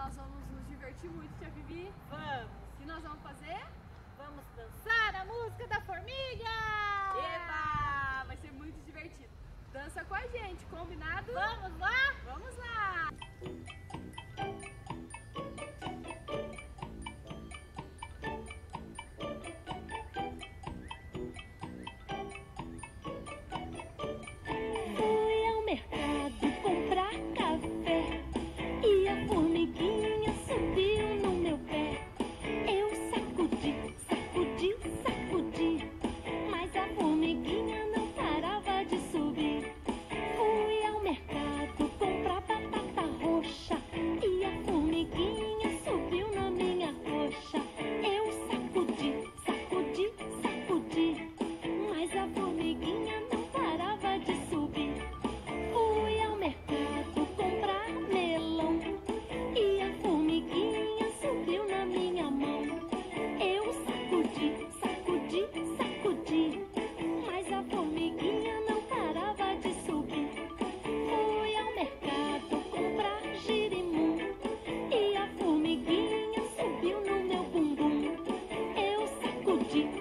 nós vamos nos divertir muito, tia Vivi. Vamos! O que nós vamos fazer? Vamos dançar a música da formiga! Eba! Vai ser muito divertido. Dança com a gente, combinado? Vamos lá! Thank you.